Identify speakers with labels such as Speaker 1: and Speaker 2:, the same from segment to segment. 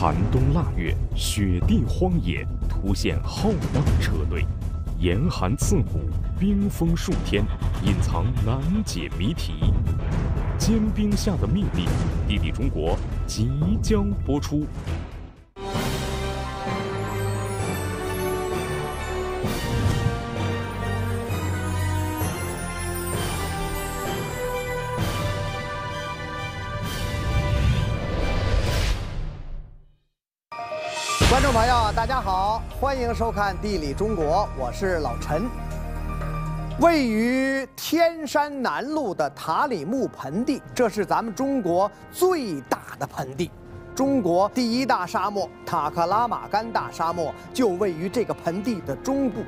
Speaker 1: 寒冬腊月，雪地荒野突现浩荡车队，严寒刺骨，冰封数天，隐藏难解谜题。坚冰下的秘密，《地理中国》即将播出。
Speaker 2: 大家好，欢迎收看《地理中国》，我是老陈。位于天山南麓的塔里木盆地，这是咱们中国最大的盆地。中国第一大沙漠塔克拉玛干大沙漠就位于这个盆地的中部。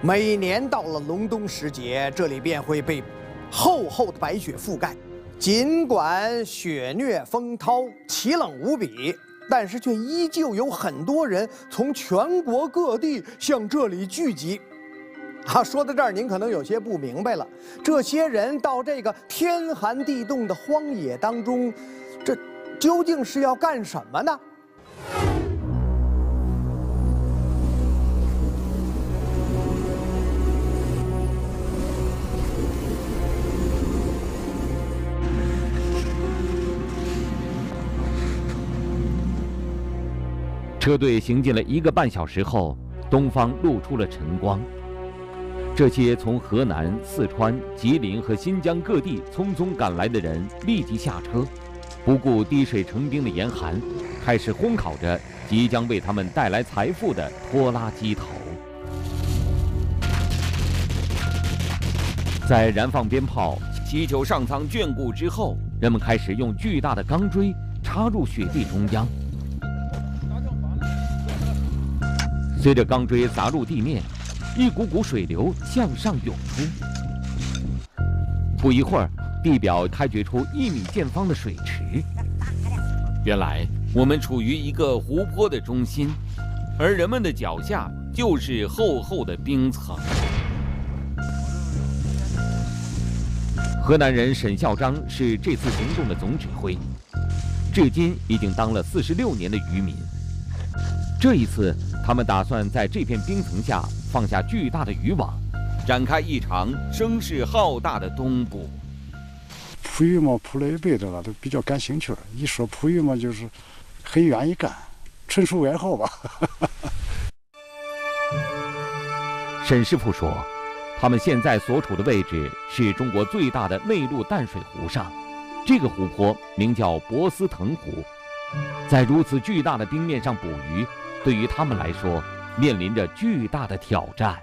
Speaker 2: 每年到了隆冬时节，这里便会被厚厚的白雪覆盖。尽管雪虐风涛，奇冷无比。但是却依旧有很多人从全国各地向这里聚集。啊，说到这儿，您可能有些不明白了，这些人到这个天寒地冻的荒野当中，这究竟是要干什么呢？
Speaker 3: 车队行进了一个半小时后，东方露出了晨光。这些从河南、四川、吉林和新疆各地匆匆赶来的人立即下车，不顾滴水成冰的严寒，开始烘烤着即将为他们带来财富的拖拉机头。在燃放鞭炮、祈求上苍眷顾之后，人们开始用巨大的钢锥插入雪地中央。随着钢锥砸入地面，一股股水流向上涌出。不一会儿，地表开掘出一米见方的水池。原来，我们处于一个湖泊的中心，而人们的脚下就是厚厚的冰层。河南人沈孝章是这次行动的总指挥，至今已经当了四十六年的渔民。这一次。他们打算在这片冰层下放下巨大的渔网，展开一场声势浩大的东捕。
Speaker 4: 捕鱼嘛，捕了一辈子了，都比较感兴趣了。一说捕鱼嘛，就是很愿意干，纯属爱好吧。
Speaker 3: 沈师傅说，他们现在所处的位置是中国最大的内陆淡水湖上，这个湖泊名叫博斯腾湖，在如此巨大的冰面上捕鱼。对于他们来说，面临着巨大的挑战。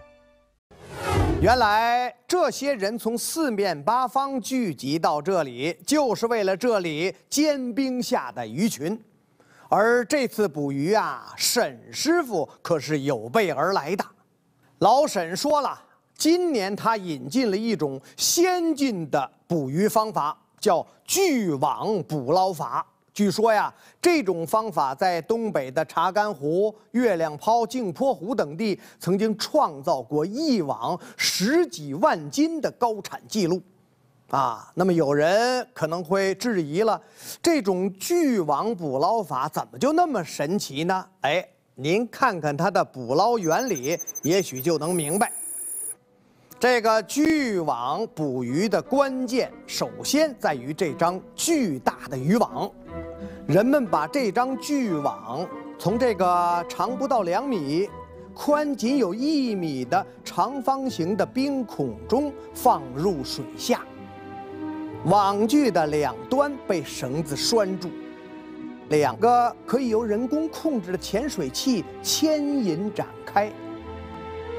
Speaker 2: 原来，这些人从四面八方聚集到这里，就是为了这里坚冰下的鱼群。而这次捕鱼啊，沈师傅可是有备而来的。老沈说了，今年他引进了一种先进的捕鱼方法，叫巨网捕捞法。据说呀，这种方法在东北的查干湖、月亮泡、镜泊湖等地曾经创造过一网十几万斤的高产记录，啊，那么有人可能会质疑了，这种巨网捕捞法怎么就那么神奇呢？哎，您看看它的捕捞原理，也许就能明白。这个巨网捕鱼的关键，首先在于这张巨大的渔网。人们把这张巨网从这个长不到两米、宽仅有一米的长方形的冰孔中放入水下，网具的两端被绳子拴住，两个可以由人工控制的潜水器牵引展开。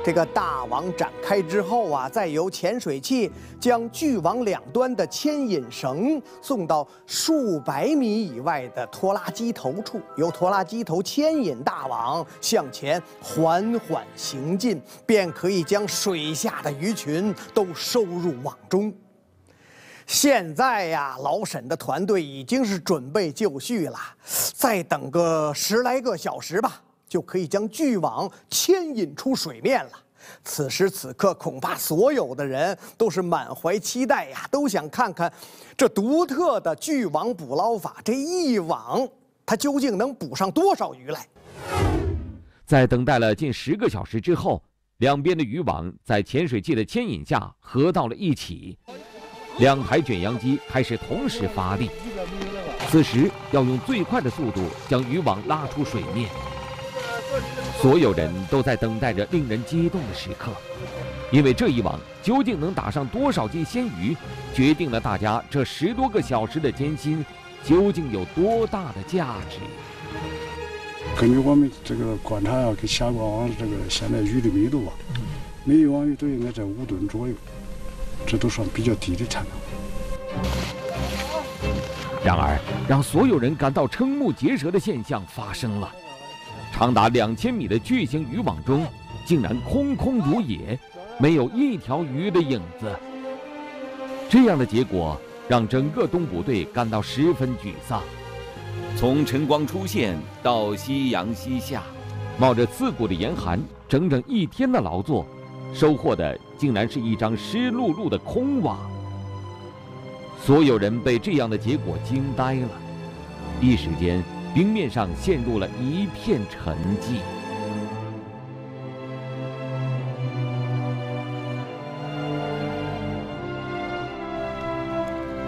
Speaker 2: 这个大网展开之后啊，再由潜水器将巨网两端的牵引绳送到数百米以外的拖拉机头处，由拖拉机头牵引大网向前缓缓行进，便可以将水下的鱼群都收入网中。现在呀，老沈的团队已经是准备就绪了，再等个十来个小时吧。就可以将巨网牵引出水面了。此时此刻，恐怕所有的人都是满怀期待呀，都想看看这独特的巨网捕捞法，这一网它究竟能捕上多少鱼来？
Speaker 3: 在等待了近十个小时之后，两边的渔网在潜水器的牵引下合到了一起，两台卷扬机开始同时发力。此时要用最快的速度将渔网拉出水面。所有人都在等待着令人激动的时刻，因为这一网究竟能打上多少斤鲜鱼，决定了大家这十多个小时的艰辛究竟有多大的价值。
Speaker 4: 根据我们这个观察呀，跟下挂网这个现在鱼的密度啊，每一网鱼都应该在五吨左右，这都算比较低的产量。
Speaker 3: 然而，让所有人感到瞠目结舌的现象发生了：长达两千米的巨型渔网中，竟然空空如也，没有一条鱼的影子。这样的结果让整个东捕队感到十分沮丧。从晨光出现到夕阳西下，冒着刺骨的严寒，整整一天的劳作，收获的竟然是一张湿漉漉的空网。所有人被这样的结果惊呆了，一时间，冰面上陷入了一片沉寂。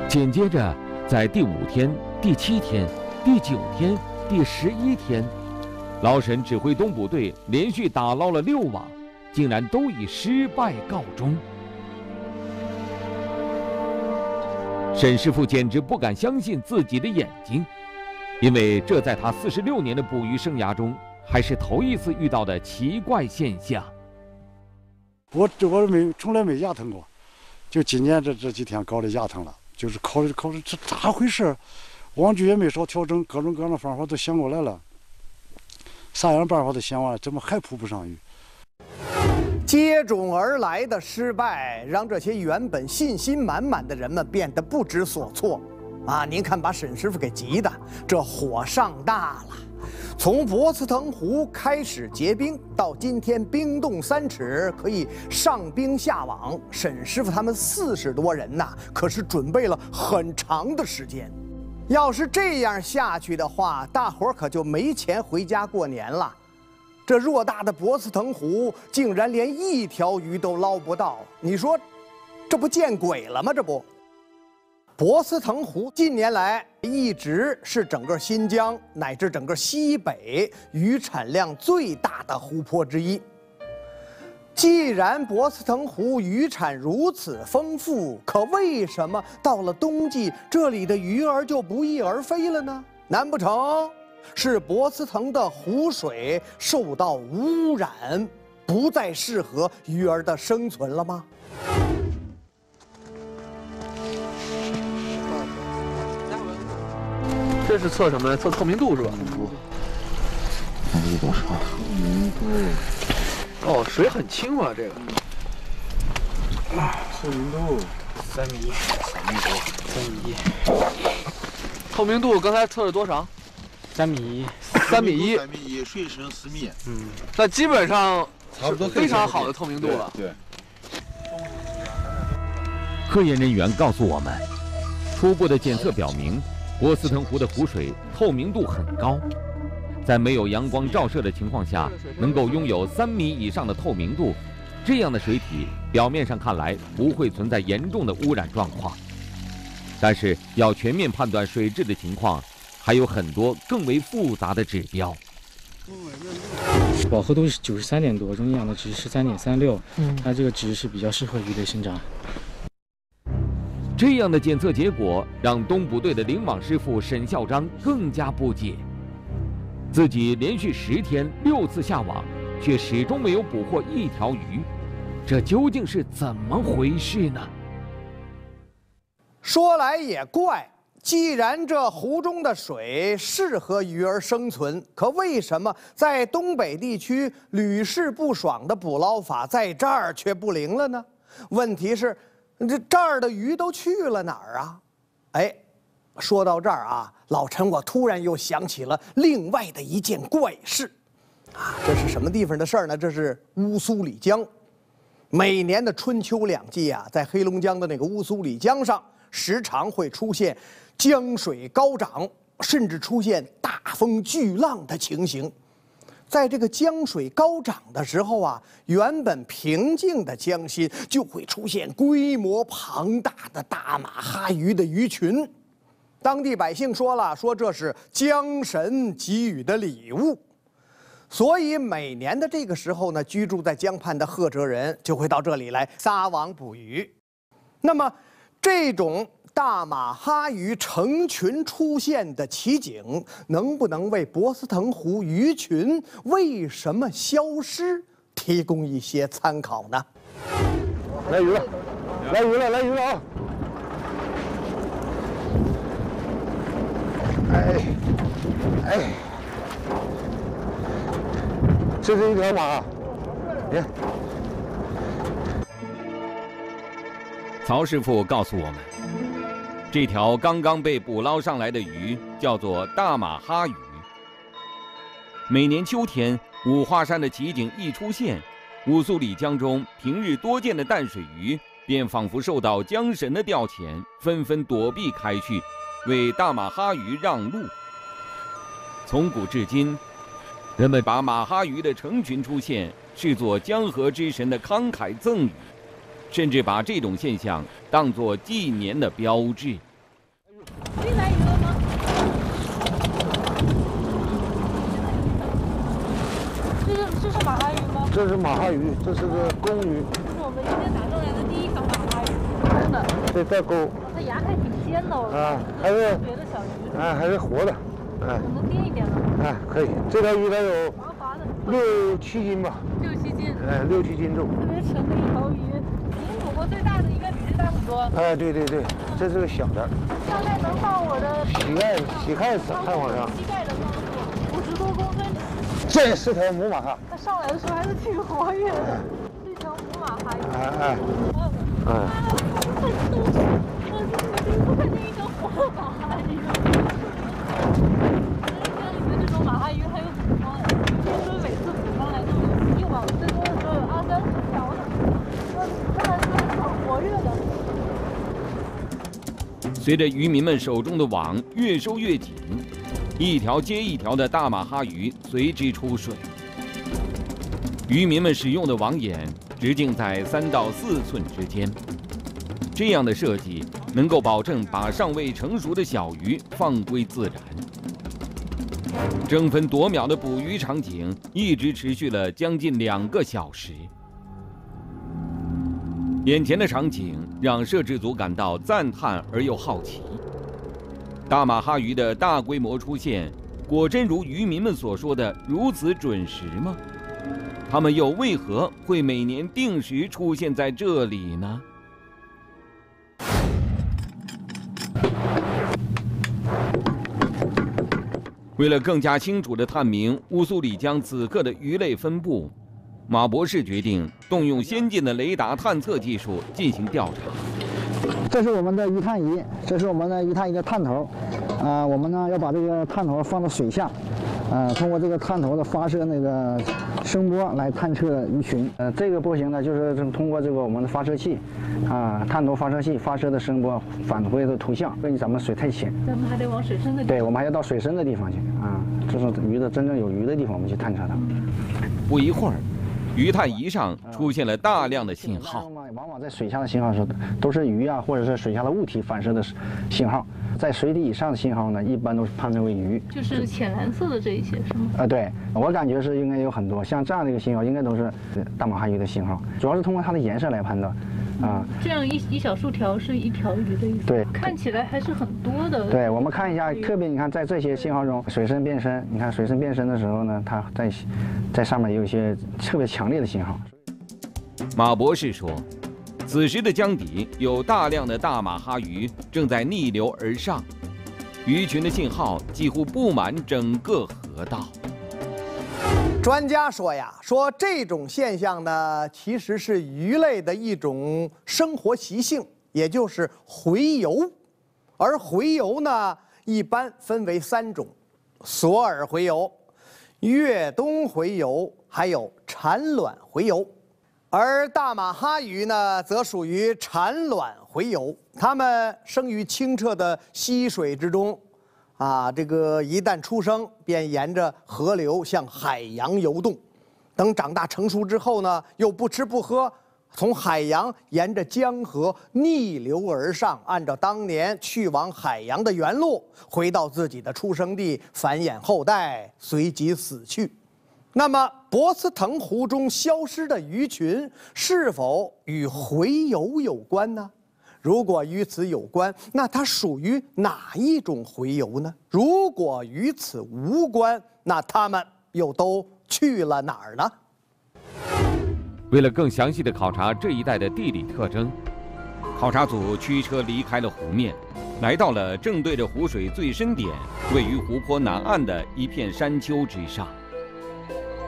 Speaker 3: 紧接着，在第五天、第七天、第九天、第十一天，老沈指挥东捕队连续打捞了六网，竟然都以失败告终。沈师傅简直不敢相信自己的眼睛，因为这在他四十六年的捕鱼生涯中还是头一次遇到的奇怪现象。
Speaker 4: 我这我没从来没牙疼过，就今年这这几天搞的牙疼了，就是考虑考虑这咋回事？网具也没少调整，各种各样的方法都想过来了，啥样办法都想完了，怎么还捕不上鱼？
Speaker 2: 接踵而来的失败，让这些原本信心满满的人们变得不知所措。啊，您看，把沈师傅给急的，这火上大了。从博斯腾湖开始结冰，到今天冰冻三尺，可以上冰下网，沈师傅他们四十多人呐，可是准备了很长的时间。要是这样下去的话，大伙儿可就没钱回家过年了。这偌大的博斯腾湖竟然连一条鱼都捞不到，你说，这不见鬼了吗？这不，博斯腾湖近年来一直是整个新疆乃至整个西北鱼产量最大的湖泊之一。既然博斯腾湖鱼产如此丰富，可为什么到了冬季这里的鱼儿就不翼而飞了呢？难不成？是博斯腾的湖水受到污染，不再适合鱼儿的生存了吗？
Speaker 5: 这是测什么？测透明度是吧？
Speaker 6: 透明度多少？透明度。
Speaker 5: 哦，水很清嘛，这个。
Speaker 6: 透明度三米一，三米多，三米一。
Speaker 5: 透明度刚才测了多少？
Speaker 6: 三米一，
Speaker 5: 三米一，
Speaker 7: 三米一，水深四米。
Speaker 5: 嗯，那基本上
Speaker 7: 差不多
Speaker 5: 非常好的透明度了。
Speaker 7: 对。
Speaker 3: 科研人员告诉我们，初步的检测表明，博斯腾湖的湖水透明度很高，在没有阳光照射的情况下，能够拥有三米以上的透明度，这样的水体表面上看来不会存在严重的污染状况。但是要全面判断水质的情况。还有很多更为复杂的指标，
Speaker 6: 饱和度是九十三点多，溶氧的值是三点三六，嗯，它这个值是比较适合鱼类生长。
Speaker 3: 这样的检测结果让东捕队的领网师傅沈孝章更加不解，自己连续十天六次下网，却始终没有捕获一条鱼，这究竟是怎么回事呢？
Speaker 2: 说来也怪。既然这湖中的水适合鱼儿生存，可为什么在东北地区屡试不爽的捕捞法在这儿却不灵了呢？问题是，这这儿的鱼都去了哪儿啊？哎，说到这儿啊，老陈，我突然又想起了另外的一件怪事，啊，这是什么地方的事儿呢？这是乌苏里江，每年的春秋两季啊，在黑龙江的那个乌苏里江上，时常会出现江水高涨，甚至出现大风巨浪的情形。在这个江水高涨的时候啊，原本平静的江心就会出现规模庞大的大马哈鱼的鱼群。当地百姓说了，说这是江神给予的礼物。所以每年的这个时候呢，居住在江畔的赫哲人就会到这里来撒网捕鱼。那么，这种。大马哈鱼成群出现的奇景，能不能为博斯腾湖鱼群为什么消失提供一些参考呢？
Speaker 8: 来鱼了，来鱼了，来鱼了啊！哎，哎，这是一条马，别。
Speaker 7: 曹师傅告诉我们。这条刚刚被捕捞上来的鱼叫做大马哈鱼。每年秋天，五华山的奇景一出现，乌苏里江中平日多见的淡水鱼便仿佛受到江神的调遣，纷纷躲避开去，为大马哈鱼让路。从古至今，人们把马哈鱼的成群出现视作江河之神的慷慨赠予。甚至把这种现象当作纪年的标志。
Speaker 9: 可以来鱼了吗？这是这是马哈鱼吗？
Speaker 8: 这是马哈鱼，这是个公鱼。
Speaker 9: 这是我们今天打上来的第一条马哈鱼，真的。
Speaker 8: 这带钩。
Speaker 9: 它牙还挺尖的，我
Speaker 8: 啊，还是
Speaker 9: 别的小鱼。
Speaker 8: 啊，还是活的，
Speaker 9: 哎。能掂一点吗？
Speaker 8: 哎，可以。这条鱼它有
Speaker 9: 滑滑的，
Speaker 8: 六七斤吧。
Speaker 9: 六七斤。
Speaker 8: 哎，六七斤重。
Speaker 9: 特别沉的一条鱼。最大的应该比这大很多。哎，
Speaker 8: 对对对，这是个小的。
Speaker 9: 大概能到我的
Speaker 8: 膝盖，膝盖上。
Speaker 9: 膝盖的高度，五十多公分。
Speaker 8: 这是条母马哈。
Speaker 9: 它上来的时候还是挺活跃的，是一条母马哈。
Speaker 8: 哎哎。
Speaker 9: 嗯。快动！我怎么看见一条活马哈鱼？江里面这种马哈鱼还有很多呀，听说每次捕上来都有一网最多的时候有二三十条呢。
Speaker 7: 随着渔民们手中的网越收越紧，一条接一条的大马哈鱼随之出水。渔民们使用的网眼直径在三到四寸之间，这样的设计能够保证把尚未成熟的小鱼放归自然。争分夺秒的捕鱼场景一直持续了将近两个小时。眼前的场景让摄制组感到赞叹而又好奇。大马哈鱼的大规模出现，果真如渔民们所说的如此准时吗？它们又为何会每年定时出现在这里呢？为了更加清楚地探明乌苏里江此刻的鱼类分布。马博士决定动用先进的雷达探测技术进行调查。
Speaker 10: 这是我们的鱼探仪，这是我们的鱼探仪的探头。啊，我们呢要把这个探头放到水下，啊，通过这个探头的发射那个声波来探测鱼群。呃，这个波形呢就是通过这个我们的发射器，啊，探头发射器发射的声波返回的图像。因为咱们水太浅，
Speaker 9: 咱们还得往水深的地方。
Speaker 10: 对，我们还要到水深的地方去啊，这是鱼的真正有鱼的地方，我们去探测它。
Speaker 7: 不一会儿。鱼探仪上出现了大量的信号，
Speaker 10: 往往在水下的信号是都是鱼啊，或者是水下的物体反射的信号。在水底以上的信号呢，一般都是判断为鱼，
Speaker 9: 就是浅蓝色的这一些是吗？
Speaker 10: 啊，对我感觉是应该有很多，像这样的一个信号，应该都是大马哈鱼的信号，主要是通过它的颜色来判断。啊，
Speaker 9: 这样一一小竖条是一条鱼的意思。
Speaker 10: 对，
Speaker 9: 看起来还是很多的。
Speaker 10: 对，我们看一下，特别你看在这些信号中，水深变深，你看水深变深的时候呢，它在在上面也有一些特别强烈的信号。
Speaker 7: 马博士说，此时的江底有大量的大马哈鱼正在逆流而上，鱼群的信号几乎布满整个河道。
Speaker 2: 专家说呀，说这种现象呢，其实是鱼类的一种生活习性，也就是洄游。而洄游呢，一般分为三种：索尔洄游、越冬洄游，还有产卵洄游。而大马哈鱼呢，则属于产卵洄游，它们生于清澈的溪水之中，啊，这个一旦出生，便沿着河流向海洋游动，等长大成熟之后呢，又不吃不喝，从海洋沿着江河逆流而上，按照当年去往海洋的原路，回到自己的出生地，繁衍后代，随即死去。那么，博斯腾湖中消失的鱼群是否与洄游有关呢？如果与此有关，那它属于哪一种洄游呢？如果与此无关，那它们又都去了哪儿呢？
Speaker 3: 为了更详细的考察这一带的地理特征，考察组驱车离开了湖面，来到了正对着湖水最深点、位于湖泊南岸的一片山丘之上。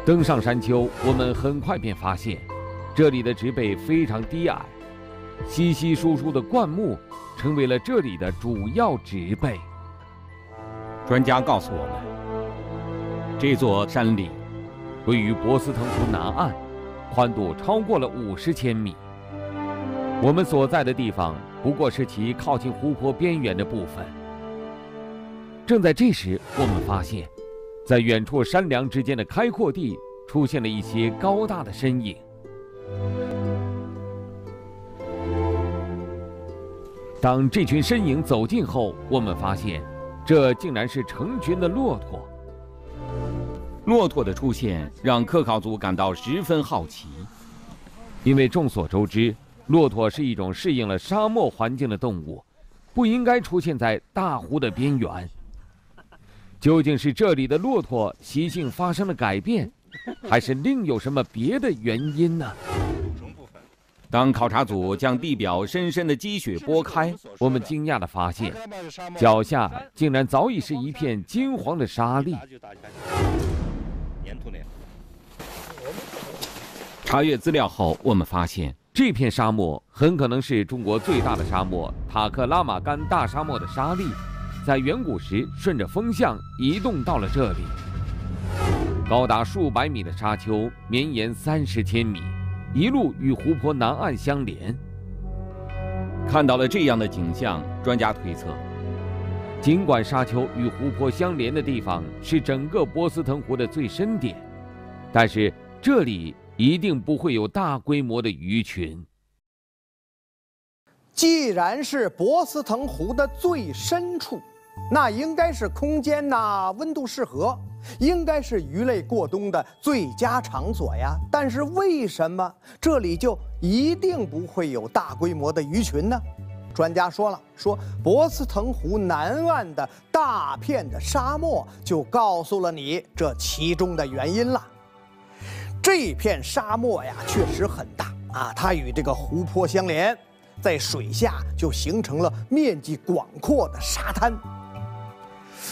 Speaker 3: 登上山丘，我们很快便发现，这里的植被非常低矮，稀稀疏疏的灌木成为了这里的主要植被。专家告诉我们，这座山岭位于博斯腾湖南岸，宽度超过了五十千米。我们所在的地方不过是其靠近湖泊边缘的部分。正在这时，我们发现。在远处山梁之间的开阔地，出现了一些高大的身影。当这群身影走近后，我们发现，这竟然是成群的骆驼。骆驼的出现让科考组感到十分好奇，因为众所周知，骆驼是一种适应了沙漠环境的动物，不应该出现在大湖的边缘。究竟是这里的骆驼习性发生了改变，还是另有什么别的原因呢？当考察组将地表深深的积雪拨开，我们惊讶地发现，脚下竟然早已是一片金黄的沙砾。查阅资料后，我们发现这片沙漠很可能是中国最大的沙漠——塔克拉玛干大沙漠的沙砾。在远古时，顺着风向移动到了这里。高达数百米的沙丘绵延三十千米，一路与湖泊南岸相连。看到了这样的景象，专家推测，尽管沙丘与湖泊相连的地方是整个波斯腾湖的最深点，但是这里一定不会有大规模的鱼群。
Speaker 2: 既然是博斯腾湖的最深处。那应该是空间呐，温度适合，应该是鱼类过冬的最佳场所呀。但是为什么这里就一定不会有大规模的鱼群呢？专家说了，说博斯腾湖南岸的大片的沙漠就告诉了你这其中的原因了。这片沙漠呀，确实很大啊，它与这个湖泊相连，在水下就形成了面积广阔的沙滩。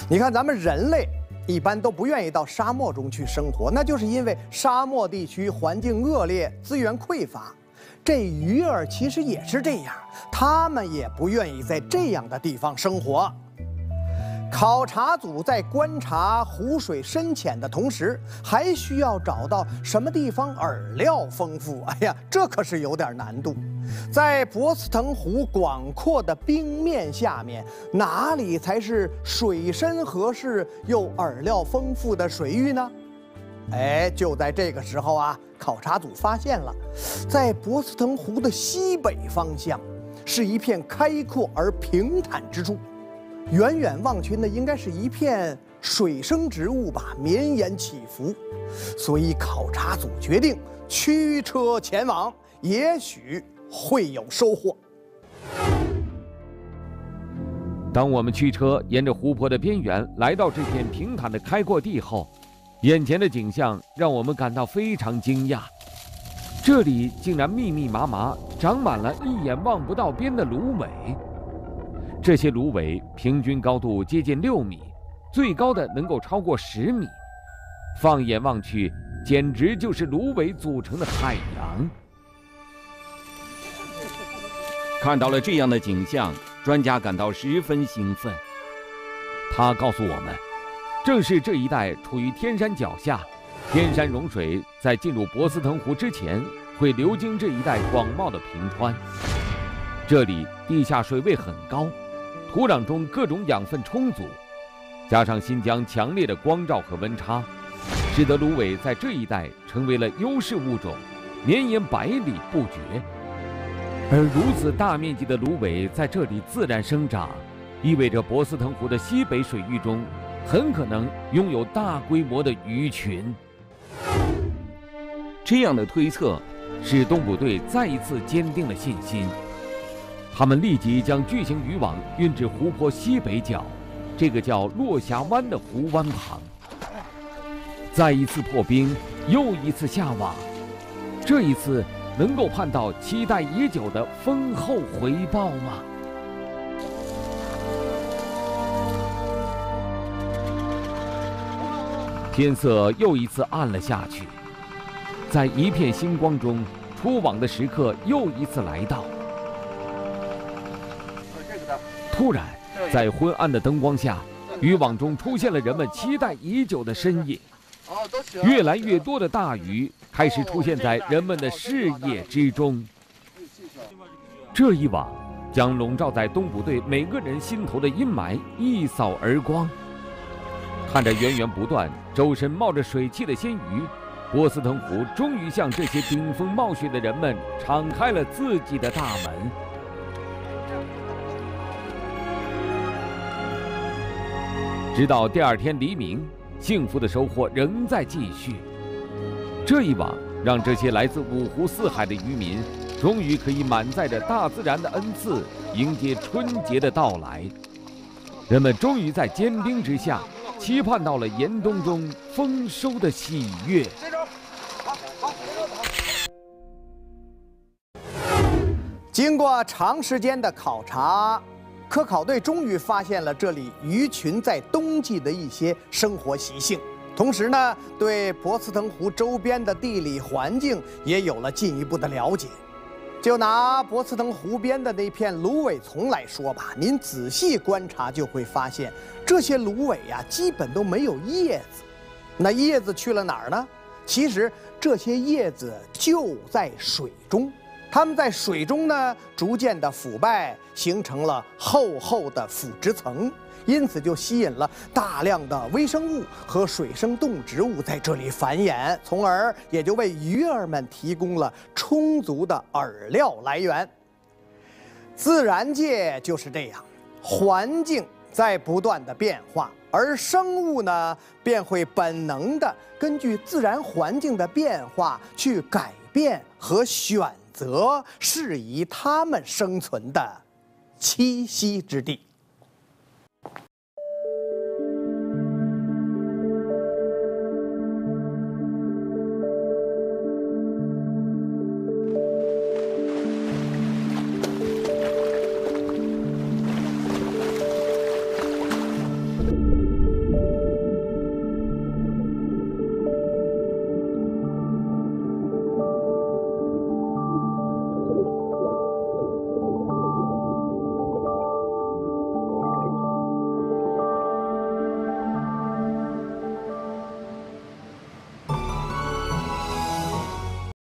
Speaker 2: 你看，咱们人类一般都不愿意到沙漠中去生活，那就是因为沙漠地区环境恶劣，资源匮乏。这鱼儿其实也是这样，它们也不愿意在这样的地方生活。考察组在观察湖水深浅的同时，还需要找到什么地方饵料丰富。哎呀，这可是有点难度。在博斯腾湖广阔的冰面下面，哪里才是水深合适又饵料丰富的水域呢？哎，就在这个时候啊，考察组发现了，在博斯腾湖的西北方向，是一片开阔而平坦之处。远远望去，那应该是一片水生植物吧，绵延起伏。所以考察组决定驱车前往，也许会有收获。
Speaker 3: 当我们驱车沿着湖泊的边缘来到这片平坦的开阔地后，眼前的景象让我们感到非常惊讶。这里竟然密密麻麻长满了一眼望不到边的芦苇。这些芦苇平均高度接近六米，最高的能够超过十米。放眼望去，简直就是芦苇组成的海洋。看到了这样的景象，专家感到十分兴奋。他告诉我们，正是这一带处于天山脚下，天山融水在进入博斯腾湖之前，会流经这一带广袤的平川。这里地下水位很高，土壤中各种养分充足，加上新疆强烈的光照和温差，使得芦苇在这一带成为了优势物种，绵延百里不绝。而如此大面积的芦苇在这里自然生长，意味着博斯腾湖的西北水域中很可能拥有大规模的鱼群。这样的推测，使东捕队再一次坚定了信心。他们立即将巨型渔网运至湖泊西北角，这个叫落霞湾的湖湾旁。再一次破冰，又一次下网，这一次能够盼到期待已久的丰厚回报吗？天色又一次暗了下去，在一片星光中，出网的时刻又一次来到。突然，在昏暗的灯光下，渔网中出现了人们期待已久的身影。越来越多的大鱼开始出现在人们的视野之中。这一网将笼罩在东捕队每个人心头的阴霾一扫而光。看着源源不断、周身冒着水汽的鲜鱼，波斯腾湖终于向这些顶风冒雪的人们敞开了自己的大门。直到第二天黎明，幸福的收获仍在继续。这一网让这些来自五湖四海的渔民，终于可以满载着大自然的恩赐，迎接春节的到来。人们终于在坚冰之下。期盼到了严冬中丰收的喜悦。
Speaker 2: 经过长时间的考察，科考队终于发现了这里鱼群在冬季的一些生活习性，同时呢，对博斯腾湖周边的地理环境也有了进一步的了解。就拿博斯腾湖边的那片芦苇丛来说吧，您仔细观察就会发现，这些芦苇呀，基本都没有叶子。那叶子去了哪儿呢？其实这些叶子就在水中，它们在水中呢，逐渐的腐败，形成了厚厚的腐殖层。因此就吸引了大量的微生物和水生动植物在这里繁衍，从而也就为鱼儿们提供了充足的饵料来源。自然界就是这样，环境在不断的变化，而生物呢便会本能的根据自然环境的变化去改变和选则适宜他们生存的栖息之地。